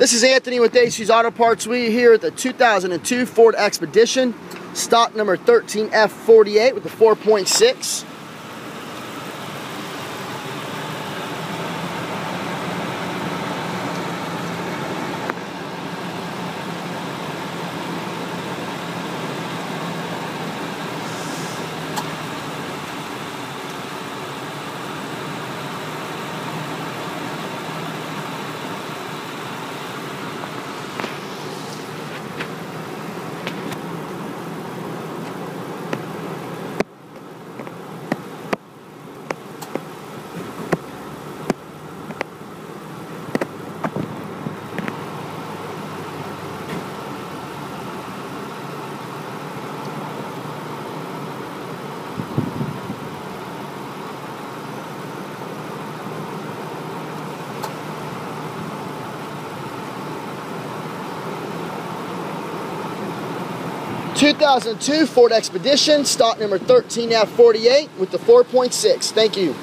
This is Anthony with Ace Used Auto Parts. We here at the 2002 Ford Expedition, stock number 13F48 with the 4.6. 2002 Ford Expedition, stock number 13F48 with the 4.6. Thank you.